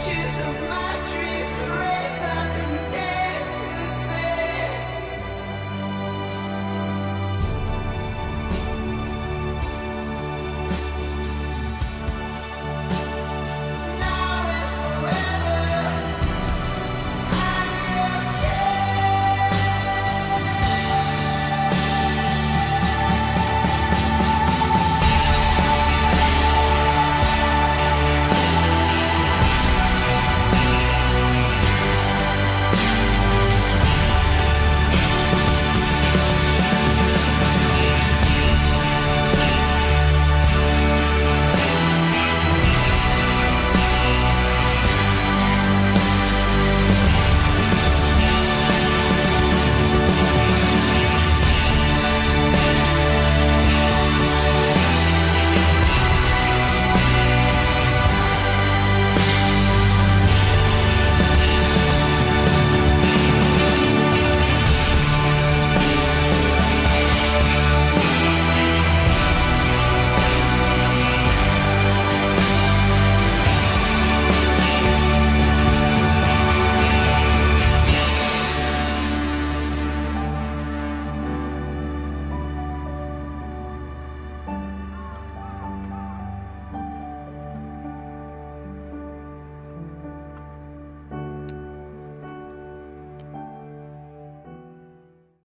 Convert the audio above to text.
pictures of my dreams.